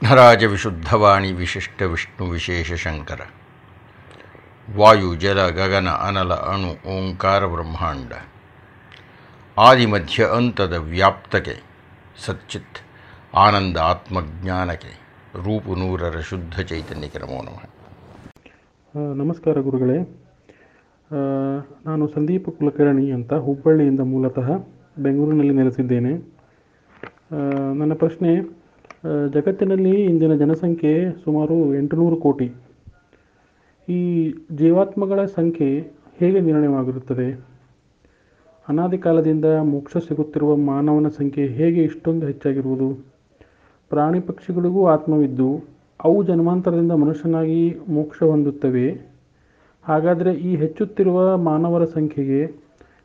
ವಿಘ್ನರಾಜ ವಿಶುದ್ಧವಾಣಿ ವಿಶಿಷ್ಟ ವಿಷ್ಣು ವಿಶೇಷ ಶಂಕರ. ವಾಯು, ಜಲ, ಗಗನ, ಅನಲ, ಅಣು, ಓಂಕಾರ, ಬ್ರಹ್ಮಾಂಡ. ಆದಿಮಧ್ಯ ಅಂತದ ವ್ಯಾಪ್ತಕೆ, ಸಚ್ಚಿತ್, ಆನಂದ ಆತ್ಮಜ್ಞಾನಕ್ಕೆ ರೂಪು ನೂರರ ಶುದ್ಧ ಚೈತನ್ಯಕ್ಕೆ ನಮೋ ನಮಃ. ನಮಸ್ಕಾರ ಗುರುಗಳೇ. ನಾನು ಸಂದೀಪ ಕುಲಕರ್ಣಿ ಅಂತ ಹುಬ್ಬಳ್ಳಿಯಿಂದ ಮೂಲತಃ ಬೆಂಗಳೂರಿನಲ್ಲಿ ನೆಲೆಸಿದ್ದೇನೆ. ನನ್ನ ಪ್ರಶ್ನೆ ಜಗತ್ತಿನಲ್ಲಿ ಇಂದಿನ ಜನಸಂಖ್ಯೆ ಸುಮಾರು ಎಂಟುನೂರು ಕೋಟಿ. ಈ ಜೀವಾತ್ಮಗಳ ಸಂಖ್ಯೆ ಹೇಗೆ ನಿರ್ಣಯವಾಗಿರುತ್ತದೆ? ಅನಾದಿ ಕಾಲದಿಂದ ಮೋಕ್ಷ ಸಿಗುತ್ತಿರುವ ಮಾನವನ ಸಂಖ್ಯೆ ಹೇಗೆ ಇಷ್ಟೊಂದು ಹೆಚ್ಚಾಗಿರುವುದು? ಪ್ರಾಣಿ ಪಕ್ಷಿಗಳಿಗೂ ಆತ್ಮವಿದ್ದು, ಅವು ಜನ್ಮಾಂತರದಿಂದ ಮನುಷ್ಯನಾಗಿ ಮೋಕ್ಷ ಹೊಂದುತ್ತವೆ. ಹಾಗಾದರೆ ಈ ಹೆಚ್ಚುತ್ತಿರುವ ಮಾನವರ ಸಂಖ್ಯೆಗೆ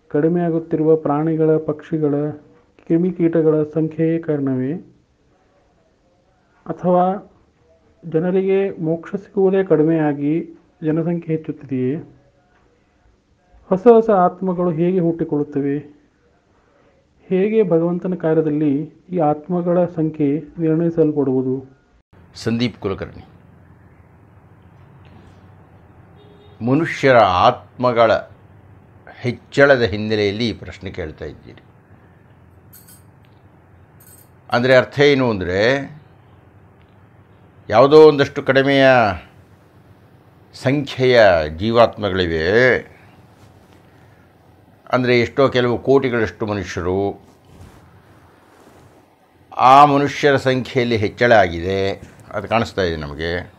ಕಡಿಮೆಯಾಗುತ್ತಿರುವ ಪ್ರಾಣಿಗಳ ಪಕ್ಷಿಗಳ ಕ್ರಿಮಿಕೀಟಗಳ ಸಂಖ್ಯೆಯೇ ಕಾರಣವೇ? ಅಥವಾ ಜನರಿಗೆ ಮೋಕ್ಷ ಸಿಗುವುದೇ ಕಡಿಮೆಯಾಗಿ ಜನಸಂಖ್ಯೆ ಹೆಚ್ಚುತ್ತಿದೆಯೇ? ಹೊಸ ಹೊಸ ಆತ್ಮಗಳು ಹೇಗೆ ಹುಟ್ಟಿಕೊಳ್ಳುತ್ತವೆ? ಹೇಗೆ ಭಗವಂತನ ಕಾರ್ಯದಲ್ಲಿ ಈ ಆತ್ಮಗಳ ಸಂಖ್ಯೆ ನಿರ್ಣಯಿಸಲ್ಪಡುವುದು? ಸಂದೀಪ್ ಕುಲಕರ್ಣಿ. ಮನುಷ್ಯರ ಆತ್ಮಗಳ ಹೆಚ್ಚಳದ ಹಿನ್ನೆಲೆಯಲ್ಲಿ ಈ ಪ್ರಶ್ನೆ ಕೇಳ್ತಾ ಇದ್ದೀರಿ. ಅಂದರೆ ಅರ್ಥ ಏನು ಅಂದರೆ ಯಾವುದೋ ಒಂದಷ್ಟು ಕಡಿಮೆಯ ಸಂಖ್ಯೆಯ ಜೀವಾತ್ಮಗಳಿವೆ. ಅಂದರೆ ಎಷ್ಟೋ ಕೆಲವು ಕೋಟಿಗಳಷ್ಟು ಮನುಷ್ಯರು ಆ ಮನುಷ್ಯರ ಸಂಖ್ಯೆಯಲ್ಲಿ ಹೆಚ್ಚಳ ಆಗಿದೆ. ಅದು ಕಾಣಿಸ್ತಾ ಇದೆ ನಮಗೆ.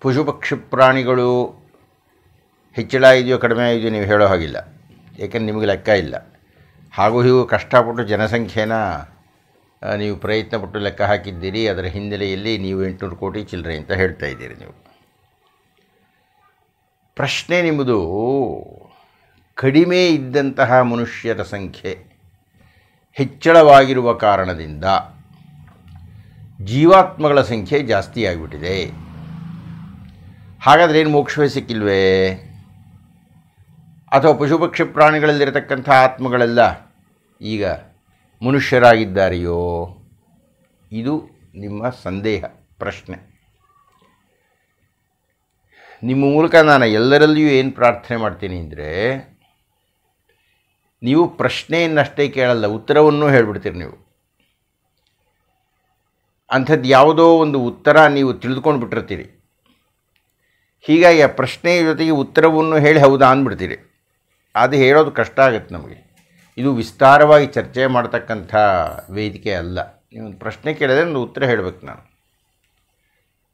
ಪಶು ಪಕ್ಷಿ ಪ್ರಾಣಿಗಳು ಹೆಚ್ಚಳ ಇದೆಯೋ ಕಡಿಮೆ ಇದೆಯೋ ನೀವು ಹೇಳೋ ಹಾಗಿಲ್ಲ. ಏಕೆಂದರೆ ನಿಮಗೆ ಲೆಕ್ಕ ಇಲ್ಲ. ಹಾಗೂ ಹೀಗೂ ಕಷ್ಟಪಟ್ಟು ಜನಸಂಖ್ಯೆನ ನೀವು ಪ್ರಯತ್ನಪಟ್ಟು ಲೆಕ್ಕ ಹಾಕಿದ್ದೀರಿ, ಅದರ ಹಿನ್ನೆಲೆಯಲ್ಲಿ ನೀವು ಎಂಟುನೂರು ಕೋಟಿ ಚಿಲ್ಲರೆ ಅಂತ ಹೇಳ್ತಾ ಇದ್ದೀರಿ ನೀವು. ಪ್ರಶ್ನೆ ನಿಮ್ಮದು, ಕಡಿಮೆ ಇದ್ದಂತಹ ಮನುಷ್ಯರ ಸಂಖ್ಯೆ ಹೆಚ್ಚಳವಾಗಿರುವ ಕಾರಣದಿಂದ ಜೀವಾತ್ಮಗಳ ಸಂಖ್ಯೆ ಜಾಸ್ತಿ ಆಗಿಬಿಟ್ಟಿದೆ. ಹಾಗಾದರೆ ಏನು ಮೋಕ್ಷವೇ ಸಿಕ್ಕಿಲ್ವೇ? ಅಥವಾ ಪಶುಪಕ್ಷಿ ಪ್ರಾಣಿಗಳಲ್ಲಿರತಕ್ಕಂಥ ಆತ್ಮಗಳೆಲ್ಲ ಈಗ ಮನುಷ್ಯರಾಗಿದ್ದಾರೆಯೋ? ಇದು ನಿಮ್ಮ ಸಂದೇಹ, ಪ್ರಶ್ನೆ. ನಿಮ್ಮ ಮೂಲಕ ನಾನು ಎಲ್ಲರಲ್ಲಿಯೂ ಏನು ಪ್ರಾರ್ಥನೆ ಮಾಡ್ತೀನಿ ಅಂದರೆ, ನೀವು ಪ್ರಶ್ನೆಯನ್ನಷ್ಟೇ ಕೇಳಲ್ಲ, ಉತ್ತರವನ್ನು ಹೇಳ್ಬಿಡ್ತೀರಿ ನೀವು. ಅಂಥದ್ದು ಯಾವುದೋ ಒಂದು ಉತ್ತರ ನೀವು ತಿಳಿದುಕೊಂಡು ಬಿಟ್ಟಿರ್ತೀರಿ ಹೀಗಾಗಿ ಆ ಪ್ರಶ್ನೆಯ ಜೊತೆಗೆ ಉತ್ತರವನ್ನು ಹೇಳಿ ಹೌದಾ ಅಂದ್ಬಿಡ್ತೀರಿ. ಅದು ಹೇಳೋದು ಕಷ್ಟ ಆಗುತ್ತೆ ನಮಗೆ. ಇದು ವಿಸ್ತಾರವಾಗಿ ಚರ್ಚೆ ಮಾಡ್ತಕ್ಕಂಥ ವೇದಿಕೆ ಅಲ್ಲ. ನೀವು ಪ್ರಶ್ನೆ ಕೇಳಿದ್ರೆ ಒಂದು ಉತ್ತರ ಹೇಳಬೇಕು ನಾನು.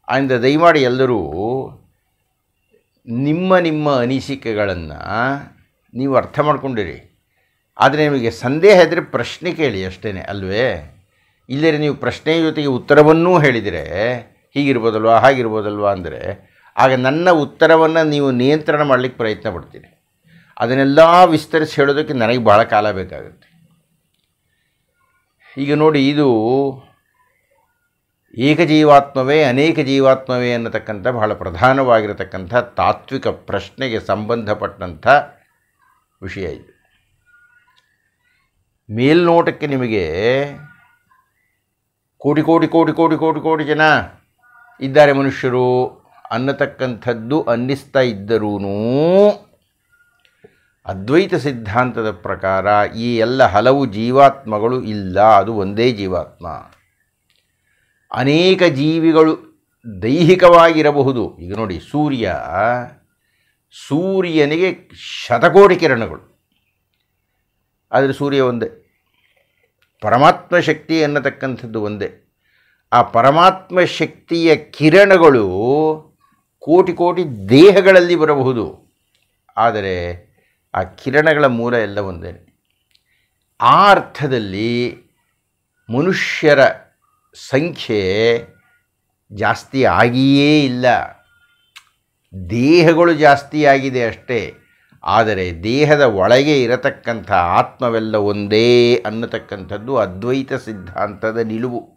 ಆಯಿಂದ ದಯಮಾಡಿ ಎಲ್ಲರೂ ನಿಮ್ಮ ನಿಮ್ಮ ಅನಿಸಿಕೆಗಳನ್ನು ನೀವು ಅರ್ಥ ಮಾಡ್ಕೊಂಡಿರಿ. ಆದರೆ ನಿಮಗೆ ಸಂದೇಹ ಇದ್ದರೆ ಪ್ರಶ್ನೆ ಕೇಳಿ ಅಷ್ಟೇ ಅಲ್ವೇ? ಇಲ್ಲದೇ ನೀವು ಪ್ರಶ್ನೆಯ ಜೊತೆಗೆ ಉತ್ತರವನ್ನೂ ಹೇಳಿದರೆ ಹೀಗಿರ್ಬೋದಲ್ವಾ, ಹಾಗಿರ್ಬೋದಲ್ವಾ ಅಂದರೆ ಆಗ ನನ್ನ ಉತ್ತರವನ್ನು ನೀವು ನಿಯಂತ್ರಣ ಮಾಡಲಿಕ್ಕೆ ಪ್ರಯತ್ನ ಪಡ್ತೀರಿ. ಅದನ್ನೆಲ್ಲ ವಿಸ್ತರಿಸಿ ಹೇಳೋದಕ್ಕೆ ನನಗೆ ಭಾಳ ಕಾಲ ಬೇಕಾಗುತ್ತೆ. ಈಗ ನೋಡಿ ಇದು ಏಕಜೀವಾತ್ಮವೇ ಅನೇಕ ಜೀವಾತ್ಮವೇ ಅನ್ನತಕ್ಕಂಥ ಬಹಳ ಪ್ರಧಾನವಾಗಿರತಕ್ಕಂಥ ತಾತ್ವಿಕ ಪ್ರಶ್ನೆಗೆ ಸಂಬಂಧಪಟ್ಟಂಥ ವಿಷಯ ಇದು. ಮೇಲ್ನೋಟಕ್ಕೆ ನಿಮಗೆ ಕೋಟಿ ಕೋಟಿ ಕೋಟಿ ಕೋಟಿ ಕೋಟಿ ಕೋಟಿ ಜನ ಇದ್ದಾರೆ ಮನುಷ್ಯರು ಅನ್ನತಕ್ಕಂಥದ್ದು ಅನ್ನಿಸ್ತಾ ಇದ್ದರೂ ಅದ್ವೈತ ಸಿದ್ಧಾಂತದ ಪ್ರಕಾರ ಈ ಎಲ್ಲ ಹಲವು ಜೀವಾತ್ಮಗಳು ಇಲ್ಲ, ಅದು ಒಂದೇ ಜೀವಾತ್ಮ. ಅನೇಕ ಜೀವಿಗಳು ದೈಹಿಕವಾಗಿರಬಹುದು. ಈಗ ನೋಡಿ, ಸೂರ್ಯ, ಸೂರ್ಯನಿಗೆ ಶತಕೋಟಿ ಕಿರಣಗಳು. ಆದರೆ ಸೂರ್ಯ ಒಂದೇ. ಪರಮಾತ್ಮ ಶಕ್ತಿ ಎನ್ನತಕ್ಕಂಥದ್ದು ಒಂದೇ. ಆ ಪರಮಾತ್ಮ ಶಕ್ತಿಯ ಕಿರಣಗಳು ಕೋಟಿ ಕೋಟಿ ದೇಹಗಳಲ್ಲಿ ಬರಬಹುದು. ಆದರೆ ಆ ಕಿರಣಗಳ ಮೂಲ ಎಲ್ಲ ಒಂದೇ ಆ ಅರ್ಥದಲ್ಲಿ ಮನುಷ್ಯರ ಸಂಖ್ಯೆ ಜಾಸ್ತಿ ಆಗಿಯೇ ಇಲ್ಲ. ದೇಹಗಳು ಜಾಸ್ತಿ ಆಗಿದೆ ಅಷ್ಟೇ. ಆದರೆ ದೇಹದ ಒಳಗೆ ಇರತಕ್ಕಂಥ ಆತ್ಮವೆಲ್ಲ ಒಂದೇ ಅನ್ನತಕ್ಕಂಥದ್ದು ಅದ್ವೈತ ಸಿದ್ಧಾಂತದ ನಿಲುವು.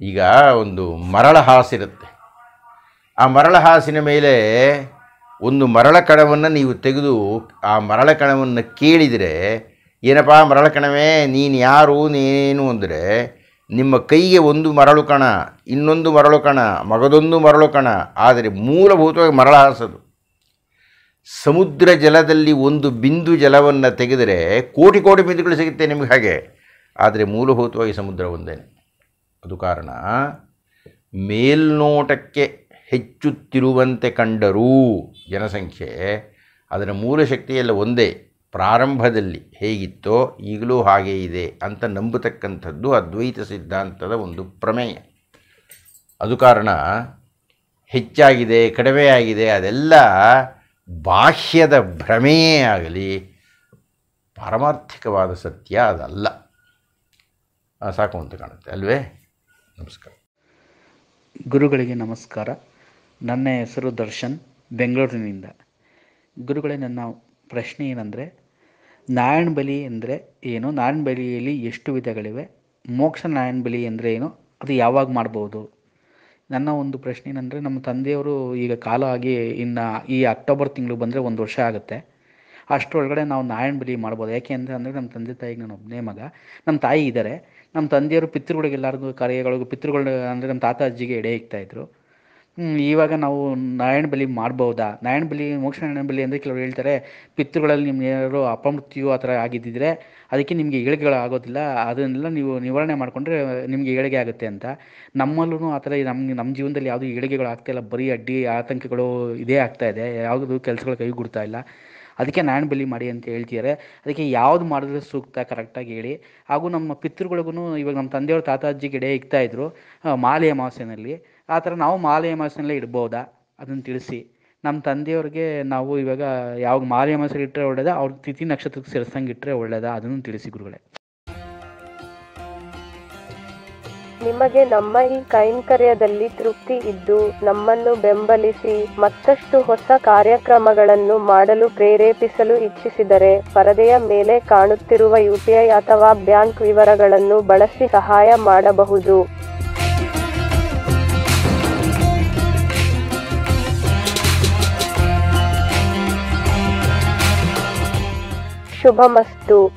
ಈಗ ಒಂದು ಮರಳ ಹಾಸಿರುತ್ತೆ ಆ ಮರಳ ಹಾಸಿನ ಮೇಲೆ ಒಂದು ಮರಳ ಕಣವನ್ನು ನೀವು ತೆಗೆದು ಆ ಮರಳ ಕಣವನ್ನು ಕೇಳಿದರೆ, ಏನಪ್ಪ ಮರಳ ಕಣವೇ ನೀನು ಯಾರು, ನೀನೇನು ಅಂದರೆ, ನಿಮ್ಮ ಕೈಗೆ ಒಂದು ಮರಳು ಕಣ, ಇನ್ನೊಂದು ಮರಳು ಕಣ, ಮಗದೊಂದು ಮರಳು ಕಣ, ಆದರೆ ಮೂಲಭೂತವಾಗಿ ಮರಳ ಹಾಸದು. ಸಮುದ್ರ ಜಲದಲ್ಲಿ ಒಂದು ಬಿಂದು ಜಲವನ್ನು ತೆಗೆದರೆ ಕೋಟಿ ಕೋಟಿ ಬಿಂದುಗಳು ಸಿಗುತ್ತೆ ನಿಮಗೆ ಹಾಗೆ, ಆದರೆ ಮೂಲಭೂತವಾಗಿ ಸಮುದ್ರ ಒಂದೇನೆ. ಅದು ಕಾರಣ, ಮೇಲ್ನೋಟಕ್ಕೆ ಹೆಚ್ಚುತ್ತಿರುವಂತೆ ಕಂಡರೂ ಜನಸಂಖ್ಯೆ ಅದರ ಮೂಲ ಶಕ್ತಿಯೆಲ್ಲ ಒಂದೇ. ಪ್ರಾರಂಭದಲ್ಲಿ ಹೇಗಿತ್ತೋ ಈಗಲೂ ಹಾಗೇ ಇದೆ ಅಂತ ನಂಬತಕ್ಕಂಥದ್ದು ಅದ್ವೈತ ಸಿದ್ಧಾಂತದ ಒಂದು ಪ್ರಮೇಯ. ಅದು ಕಾರಣ ಹೆಚ್ಚಾಗಿದೆ, ಕಡಿಮೆ ಆಗಿದೆ, ಅದೆಲ್ಲ ಬಾಹ್ಯದ ಭ್ರಮೆಯೇ ಆಗಲಿ, ಪಾರಮಾರ್ಥಿಕವಾದ ಸತ್ಯ ಅದಲ್ಲ. ಸಾಕು ಅಂತ ಕಾಣುತ್ತೆ, ಅಲ್ವೇ? ನಮಸ್ಕಾರ. ಗುರುಗಳಿಗೆ ನಮಸ್ಕಾರ. ನನ್ನ ಹೆಸರು ದರ್ಶನ್, ಬೆಂಗಳೂರಿನಿಂದ. ಗುರುಗಳೇ, ನನ್ನ ಪ್ರಶ್ನೆ ಏನಂದರೆ, ನಾರಾಯಣ ಬಲಿ ಅಂದರೆ ಏನು? ನಾರಾಯಣ ಬಲಿಯಲ್ಲಿ ಎಷ್ಟು ವಿಧಗಳಿವೆ? ಮೋಕ್ಷ ನಾರಾಯಣ ಬಲಿ ಅಂದರೆ ಏನು? ಅದು ಯಾವಾಗ ಮಾಡ್ಬೋದು? ನನ್ನ ಒಂದು ಪ್ರಶ್ನೆ ಏನಂದರೆ, ನಮ್ಮ ತಂದೆಯವರು ಈಗ ಕಾಲ ಆಗಿ ಇನ್ನು ಈ ಅಕ್ಟೋಬರ್ ತಿಂಗಳು ಬಂದರೆ ಒಂದು ವರ್ಷ ಆಗುತ್ತೆ. ಅಷ್ಟರೊಳಗಡೆ ನಾವು ನಾರಾಯಣ ಬಲಿ ಮಾಡ್ಬೋದು. ಯಾಕೆ ಅಂದರೆ ಅಂದರೆ ನಮ್ಮ ತಂದೆ ತಾಯಿಗೆ ನಾನು ಒಬ್ಬನೇ ಮಗ. ನಮ್ಮ ತಾಯಿ ಇದ್ದಾರೆ. ನಮ್ಮ ತಂದೆಯವರು ಪಿತೃಗಳಿಗೆಲ್ಲರಿಗೂ ಕಾರ್ಯಗಳಿಗೂ ಪಿತೃಗಳು ಅಂದರೆ ನಮ್ಮ ತಾತ ಅಜ್ಜಿಗೆ ಎಡೆ ಇಕ್ತಾಯಿದ್ರು ಇವಾಗ ನಾವು ನಾರಾಯಣ ಬಲಿ ಮಾಡ್ಬೋದಾ? ನಾರಾಯಣ ಬಲಿ, ಮೋಕ್ಷ ನಾರಾಯಣ ಬಲಿ ಅಂದರೆ ಕೆಲವರು ಹೇಳ್ತಾರೆ, ಪಿತೃಗಳಲ್ಲಿ ನಿಮ್ಗೆ ಏನಾದ್ರು ಅಪಮೃತ್ಯು ಆ ಥರ ಆಗಿದ್ದಿದ್ರೆ ಅದಕ್ಕೆ ನಿಮಗೆ ಏಳಿಗೆಗಳು ಆಗೋದಿಲ್ಲ, ಅದನ್ನೆಲ್ಲ ನೀವು ನಿವಾರಣೆ ಮಾಡಿಕೊಂಡ್ರೆ ನಿಮಗೆ ಏಳಿಗೆ ಆಗುತ್ತೆ ಅಂತ. ನಮ್ಮಲ್ಲೂ ಆ ಥರ ನಮ್ಮ ನಮ್ಮ ಜೀವನದಲ್ಲಿ ಯಾವುದೂ ಏಳಿಗೆಗಳು ಆಗ್ತಾಯಿಲ್ಲ ಬರೀ ಅಡ್ಡಿ, ಆತಂಕಗಳು ಇದೇ ಆಗ್ತಾ ಇದೆ, ಯಾವುದು ಕೆಲಸಗಳು ಕೈಗೂಡ್ತಾ ಇಲ್ಲ. ಅದಕ್ಕೆ ನಾರಾಯಣ ಬಲಿ ಮಾಡಿ ಅಂತ ಹೇಳ್ತಿದ್ದಾರೆ ಅದಕ್ಕೆ ಯಾವ್ದು ಮಾಡಿದ್ರೆ ಸೂಕ್ತ, ಕರೆಕ್ಟಾಗಿ ಹೇಳಿ. ಹಾಗೂ ನಮ್ಮ ಪಿತೃಗಳಿಗೂ ಇವಾಗ ನಮ್ಮ ತಂದೆಯವರು ತಾತ ಅಜ್ಜಿಗೆ ಎಡೆ ಇಕ್ತಾ ಇದ್ರು ಮಾಲೆ ಅಮಾವಾಸ್ಯೆನಲ್ಲಿ. ಆ ಥರ ನಾವು ಮಾಲೆ ಅಮಾವಾಸ್ಯೆನಲ್ಲೇ ಇಡ್ಬೋದಾ? ಅದನ್ನು ತಿಳಿಸಿ. ನಮ್ಮ ತಂದೆಯವ್ರಿಗೆ ನಾವು ಇವಾಗ ಯಾವ ಮಾಲೆ ಅಮಾವಾಸ್ಯೆ ಇಟ್ಟರೆ ಒಳ್ಳೇದಾ? ಅವ್ರ ತಿಥಿ ನಕ್ಷತ್ರಕ್ಕೆ ಸೇರಿಸಂಗೆ ಇಟ್ಟರೆ ಒಳ್ಳೇದಾ? ಅದನ್ನು ತಿಳಿಸಿ ಗುರುಗಳೇ. ನಿಮಗೆ ನಮ್ಮ ಈ ಕೈಂಕರ್ಯದಲ್ಲಿ ತೃಪ್ತಿ ಇದ್ದು ನಮ್ಮನ್ನು ಬೆಂಬಲಿಸಿ ಮತ್ತಷ್ಟು ಹೊಸ ಕಾರ್ಯಕ್ರಮಗಳನ್ನು ಮಾಡಲು ಪ್ರೇರೇಪಿಸಲು ಇಚ್ಛಿಸಿದರೆ ಪರದೆಯ ಮೇಲೆ ಕಾಣುತ್ತಿರುವ ಯುಪಿಐ ಅಥವಾ ಬ್ಯಾಂಕ್ ವಿವರಗಳನ್ನು ಬಳಸಿ ಸಹಾಯ ಮಾಡಬಹುದು. शुभमस्तु।